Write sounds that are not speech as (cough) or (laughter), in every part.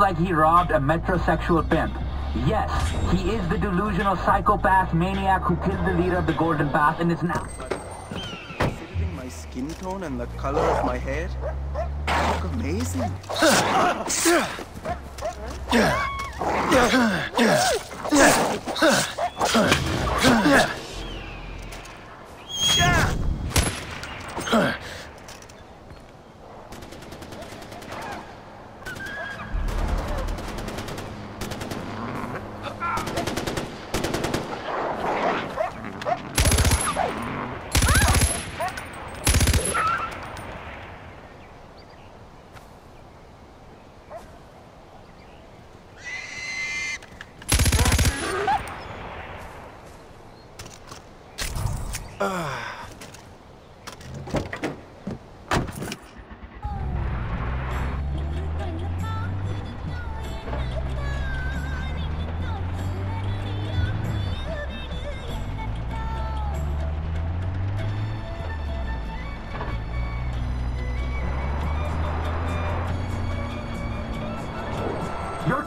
like he robbed a metrosexual pimp. Yes, he is the delusional psychopath maniac who killed the leader of the Golden Path and is now... Considering my skin tone and the color of my hair, I look amazing. You're (laughs)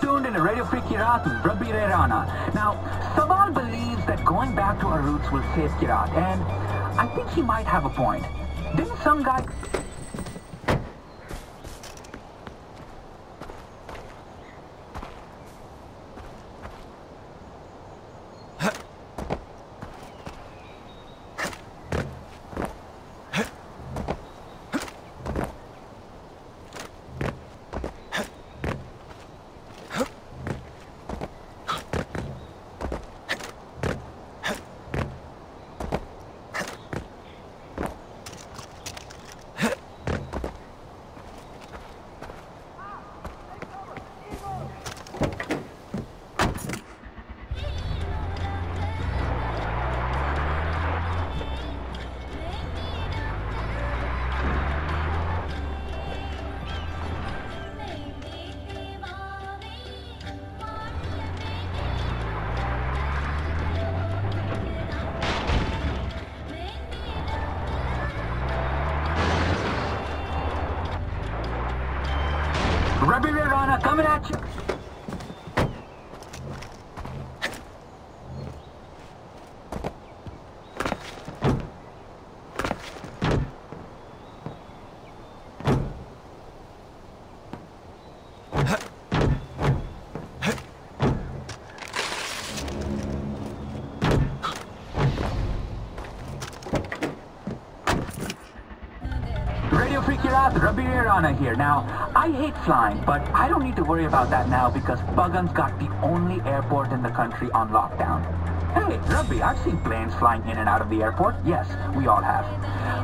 tuned in to Radio Free Kyrat with Rabi Rana. Now, Sabal believes that going back to our roots will save Kyrat, and I think he might have a point. Didn't some guy... coming at you! Rabi here. Now, I hate flying, but I don't need to worry about that now because Pagan's got the only airport in the country on lockdown. Hey, Rabi, I've seen planes flying in and out of the airport. Yes, we all have.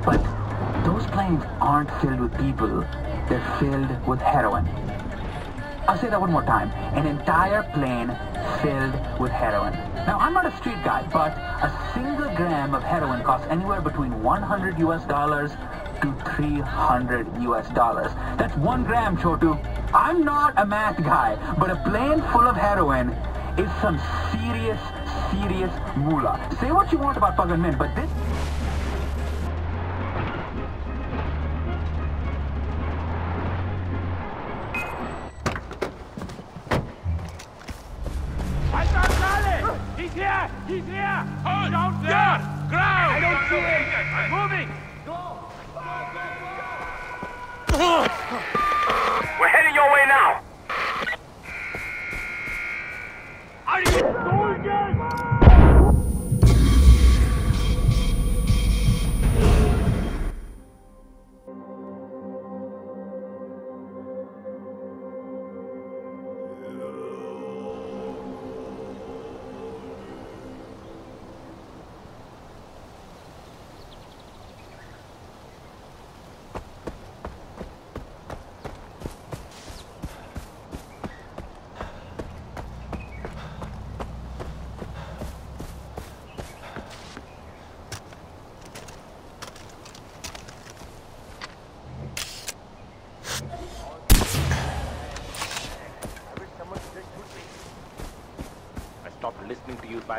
But those planes aren't filled with people. They're filled with heroin. I'll say that one more time. An entire plane filled with heroin. Now, I'm not a street guy, but a single gram of heroin costs anywhere between 100 US dollars to 300 US dollars. That's one gram, Chotu. I'm not a math guy, but a plane full of heroin is some serious, serious moolah. Say what you want about Pagan Min, but this...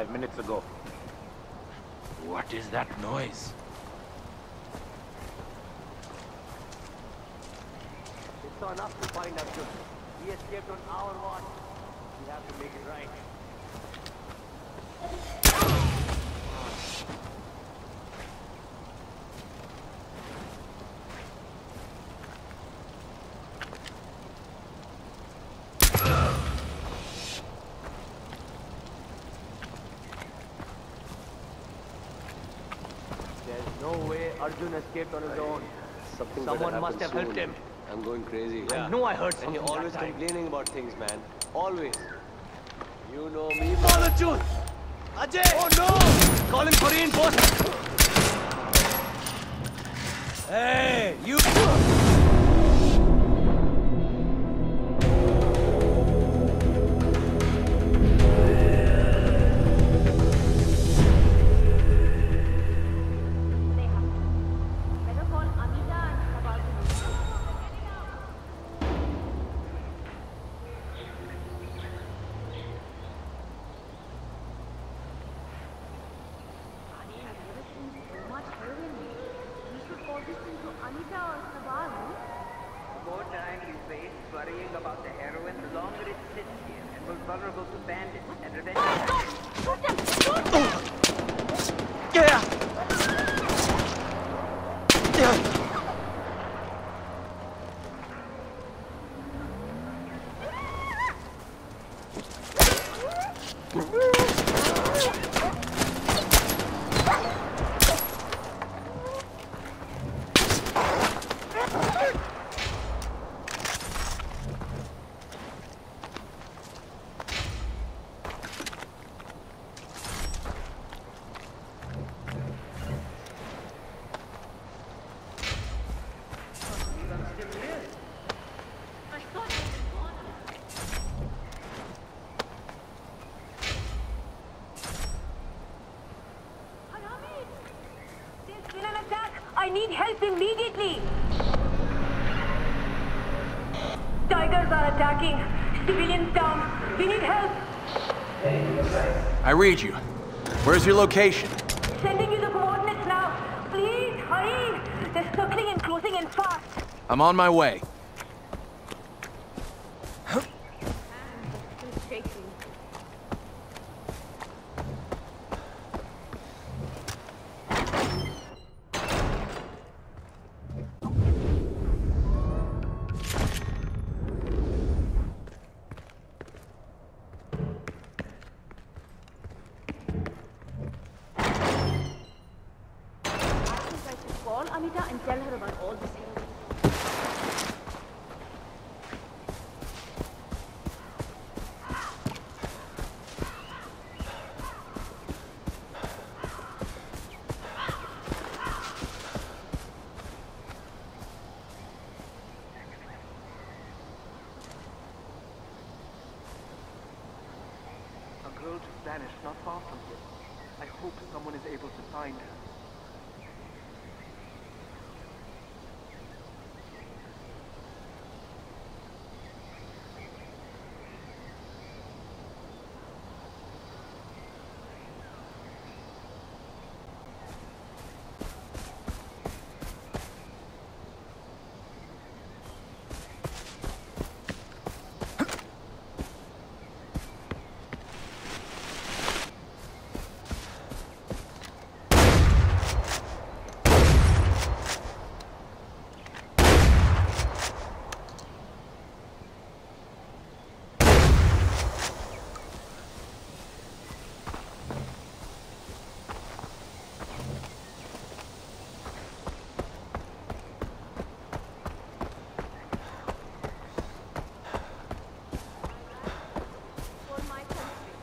five minutes ago. What is that noise? It's enough to find out. He escaped on our watch. We have to make it right. There's no way Arjun escaped on his own. Something Someone must have helped him. I'm going crazy. I know I heard something. And you're always complaining about things, man. Always. You know me. Call Arjun! Ajay! Oh no! Calling for reinforcements! Hey, you... help immediately! Tigers are attacking! Civilians down! We need help! I read you. Where's your location? Sending you the coordinates now! Please, hurry! They're circling and closing in fast! I'm on my way. Tell her about all this heroin. A girl just vanished not far from here. I hope someone is able to find her. For my country.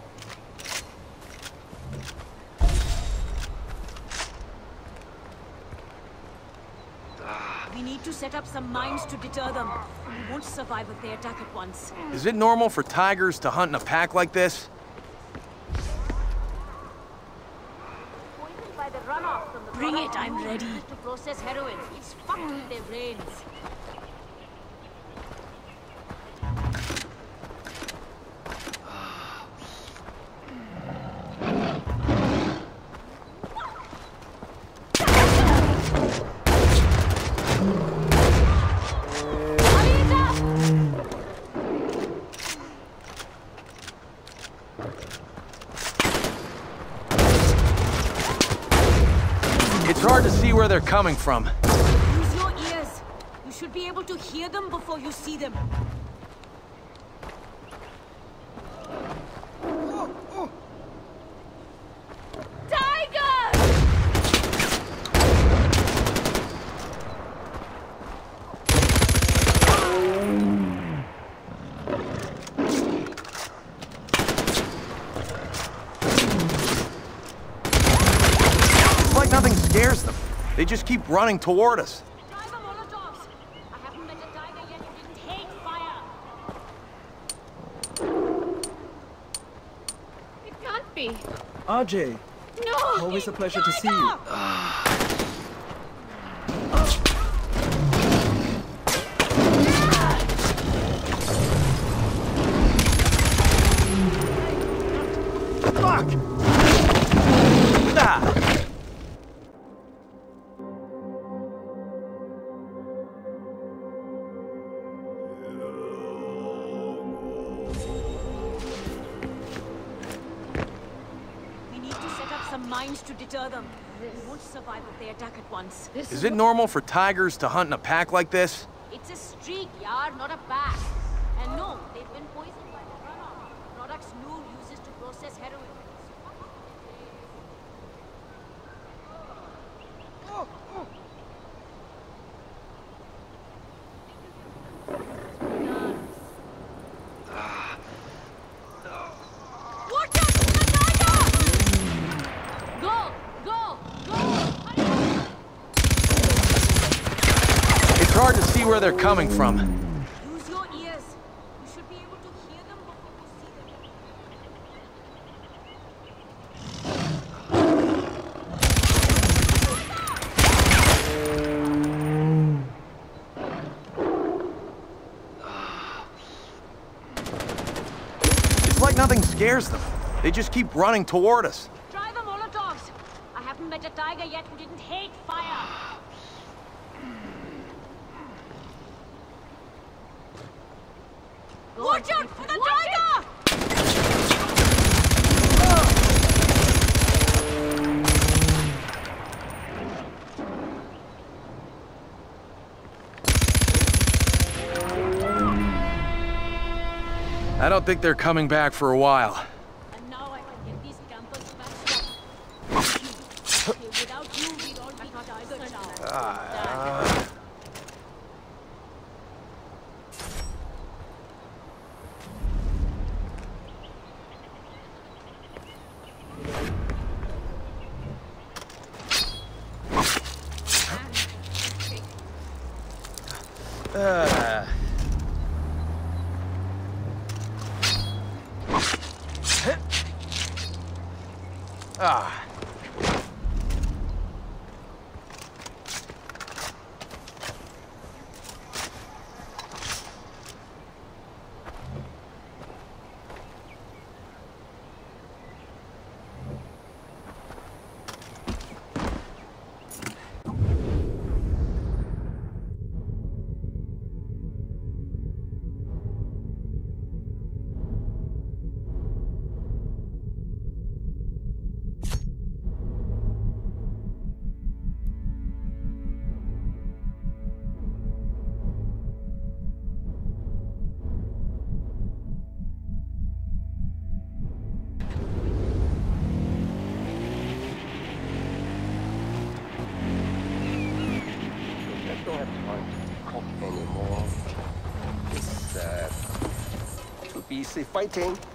We need to set up some mines to deter them. We won't survive if they attack at once. Is it normal for tigers to hunt in a pack like this? Poisoned by the runoff from the Bring it, I'm ready. To process heroin. It's fucked with their brains. Anita! It's hard to see where they're coming from. Use your ears. You should be able to hear them before you see them. Tiger! It's like nothing scares them. They just keep running toward us. Try Molotovs. I haven't met a tiger yet who didn't hate fire. It can't be. RJ, No! always a pleasure to see you. Fuck! Ah! We won't survive if they attack at once. This Is it normal for tigers to hunt in a pack like this? It's a streak, yard, not a pack. And no, they've been poisoned by the runoff. Products Noore uses to process heroin. Watch out for the tiger! Go, go, go! Hurry! It's hard to see where they're coming from. Use your ears. You should be able to hear them before you see them. It's like nothing scares them. They just keep running toward us. Try the Molotovs. I haven't met a tiger yet who didn't hate Watch out for the tiger! I don't think they're coming back for a while. And now I can get these campers back strong. Without you, we'd all be tigers now. Uh. Ah. Busy fighting.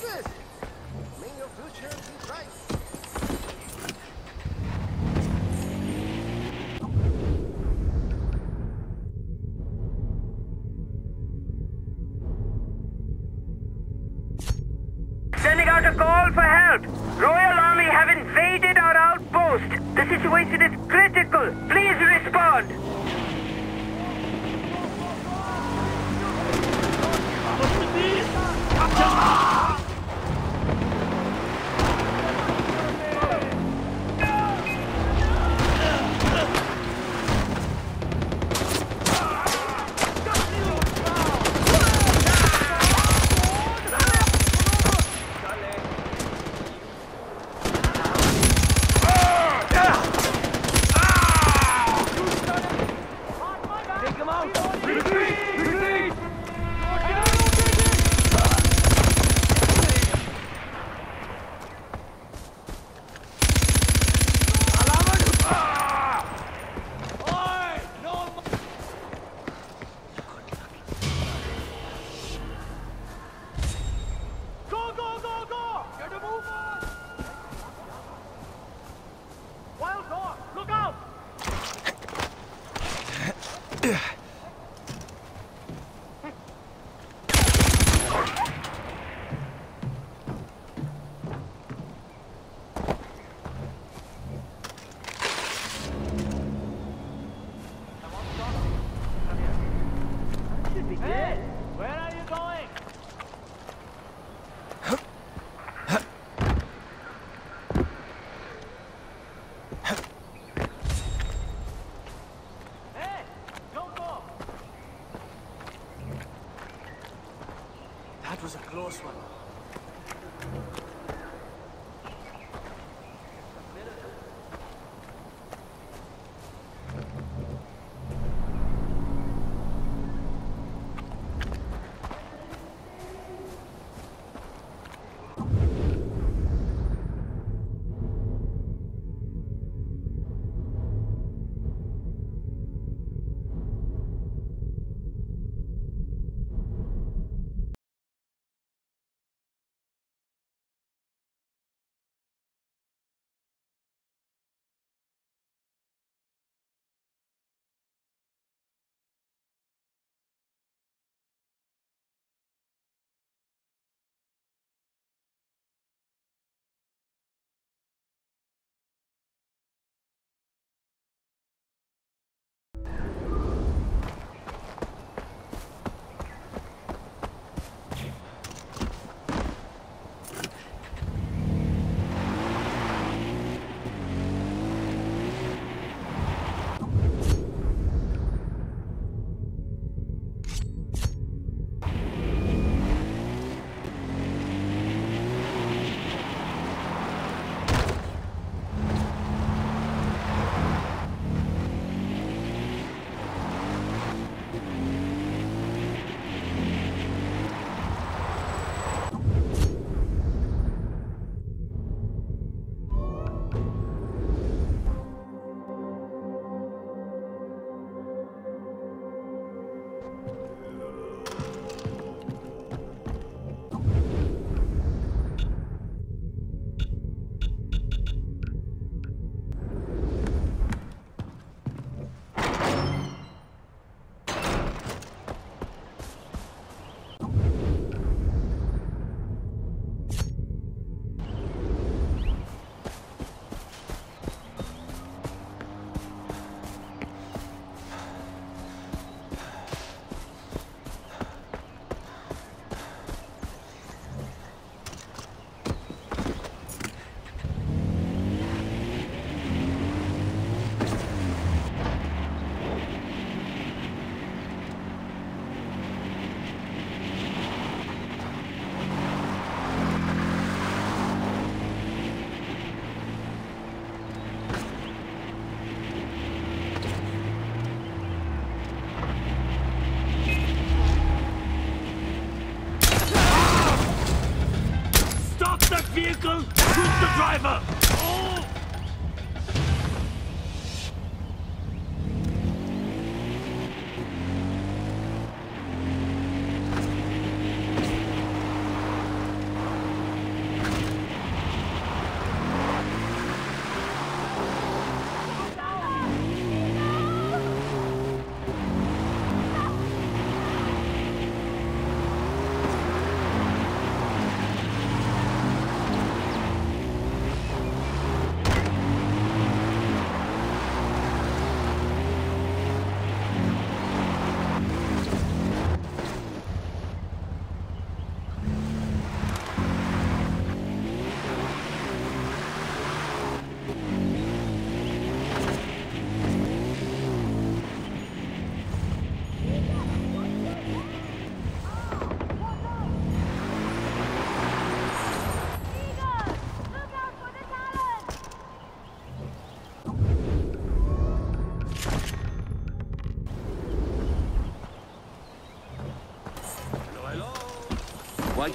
You for Close one.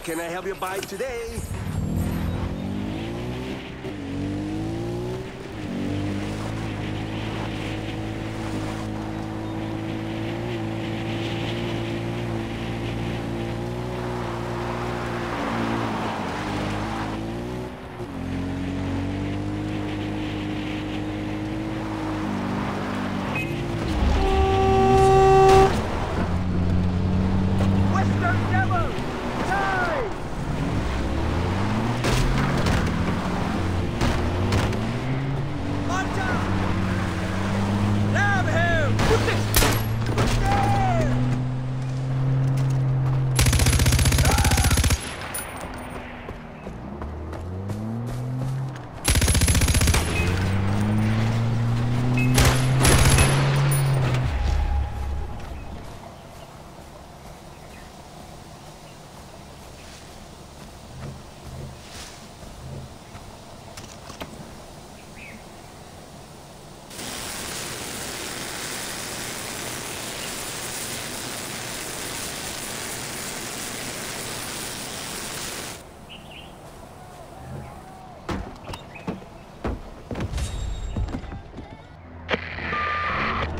Can I help you buy today?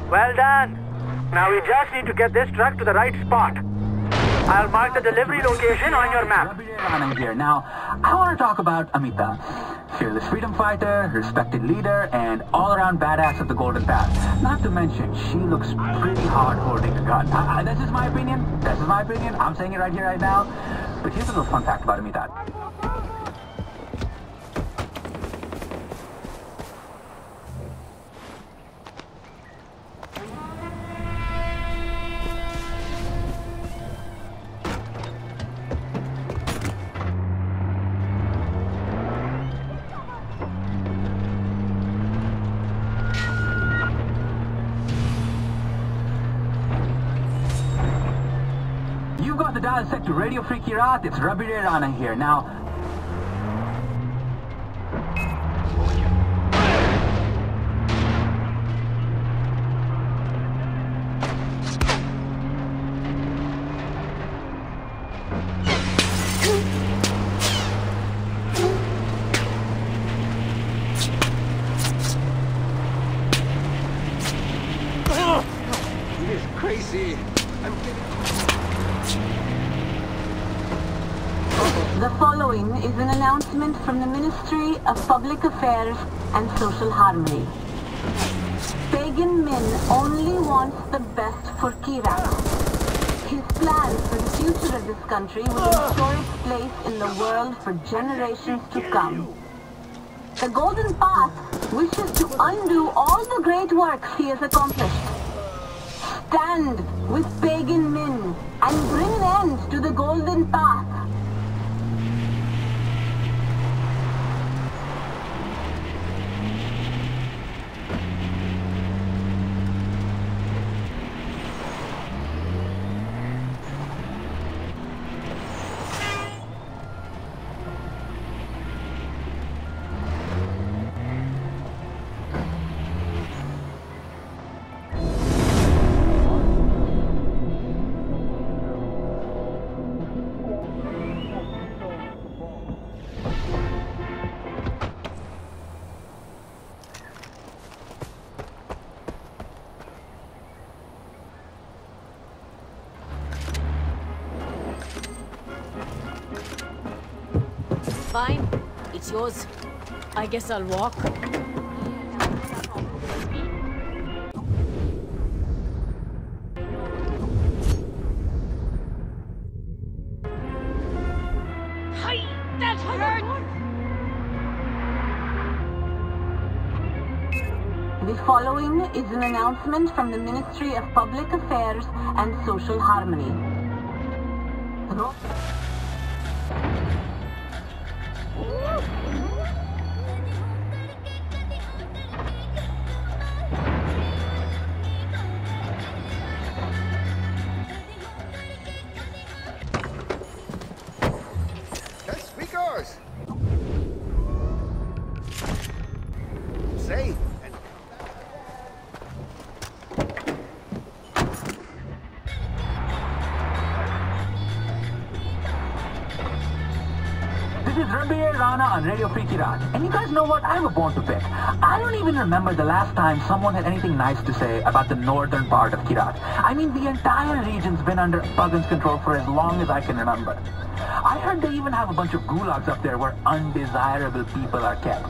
Well done. Now we just need to get this truck to the right spot. I'll mark the delivery location on your map. Here. Now, I want to talk about Amita. Fearless freedom fighter, respected leader, and all-around badass of the Golden Path. Not to mention, she looks pretty hard holding a gun. Uh, uh, this is my opinion. This is my opinion. I'm saying it right here, right now. But here's a little fun fact about Amita. Radio Free Kyrat. It's Rabi Rana here. Now, of Public Affairs and Social Harmony. Pagan Min only wants the best for Kyrat. His plans for the future of this country will ensure its place in the world for generations to come. The Golden Path wishes to undo all the great works he has accomplished. Stand with Pagan Min and bring an end to the Golden Path. It's yours. I guess I'll walk. Hi! That hurt! The following is an announcement from the Ministry of Public Affairs and Social Harmony. Rana on Radio Free Kyrat. And you guys know what? I have a bone to pick. I don't even remember the last time someone had anything nice to say about the northern part of Kyrat. I mean, the entire region's been under Pagan's control for as long as I can remember. I heard they even have a bunch of gulags up there where undesirable people are kept.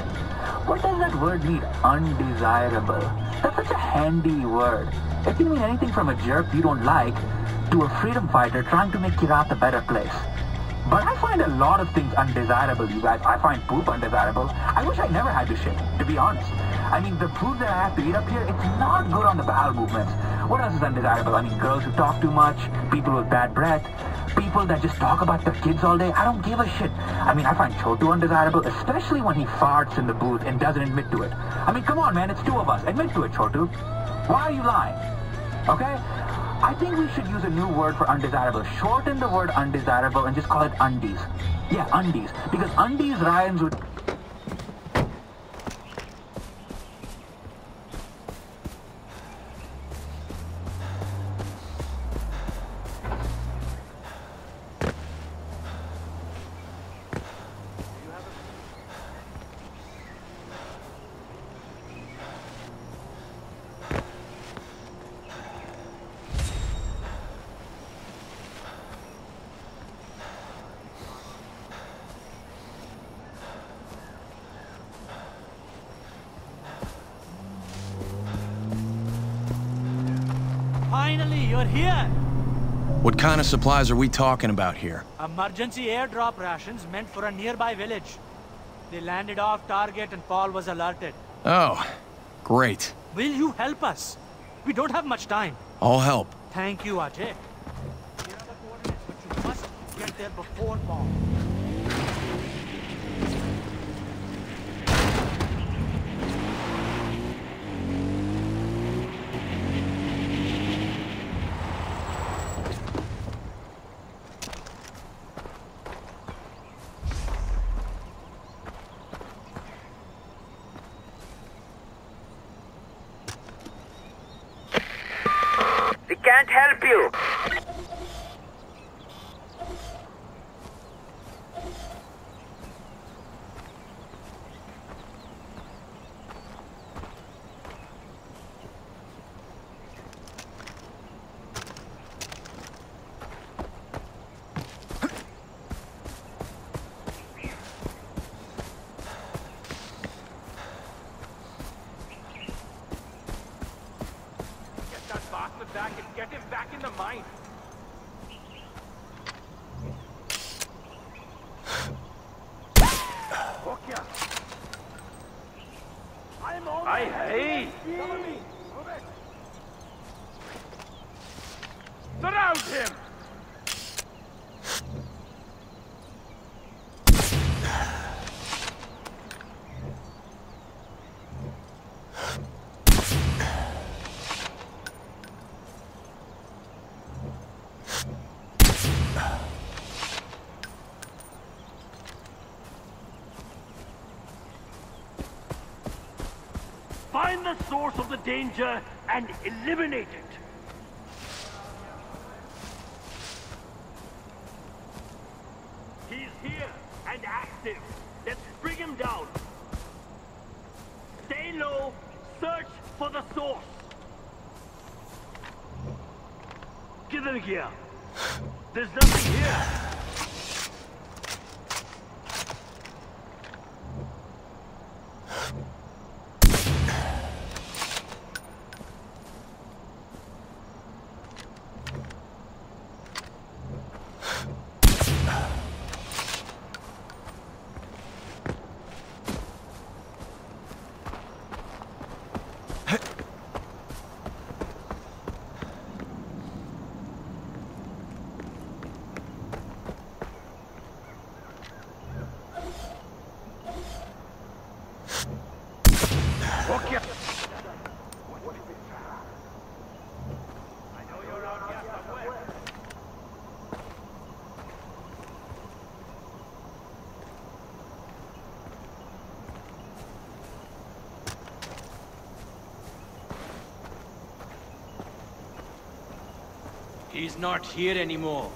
What does that word mean, undesirable? That's such a handy word. It can mean anything from a jerk you don't like to a freedom fighter trying to make Kyrat a better place. Find a lot of things undesirable, you guys. I find poop undesirable. I wish I never had to shit, to be honest. I mean, the food that I have to eat up here, it's not good on the bowel movements. What else is undesirable? I mean, girls who talk too much, people with bad breath, people that just talk about their kids all day. I don't give a shit. I mean, I find Chotu undesirable, especially when he farts in the booth and doesn't admit to it. I mean, come on, man, it's two of us. Admit to it, Chotu. Why are you lying? Okay? I think we should use a new word for undesirable. Shorten the word undesirable and just call it undies. Yeah, undies. Because undies rhymes with... Finally, you're here! What kind of supplies are we talking about here? Emergency airdrop rations meant for a nearby village. They landed off target and Paul was alerted. Oh, great. Will you help us? We don't have much time. I'll help. Thank you, Ajay. Here are the coordinates, but you must get there before Paul. We can't help you. That back and get him back in the mine. Hook ya. I'm on I hate. Cover me. Move it. Surround him. Find the source of the danger and eliminate it. He's here and active. Let's bring him down. Stay low. Search for the source. Kiddhar gaya? There's nothing here. Hook ya. I know you're out here somewhere. He's not here anymore.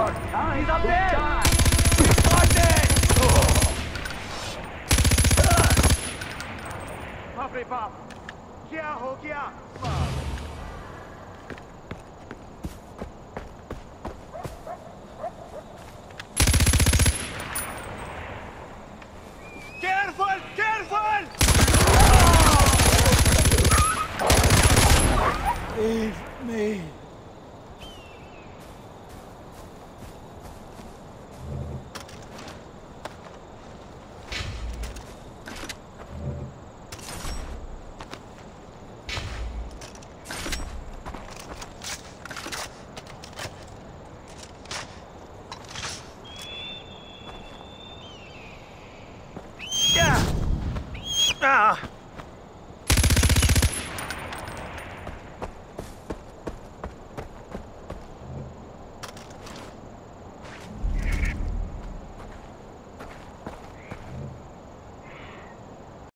truck. Ah, he's up there. Right there. Oh. Maaf, Pak. Kya ho kya?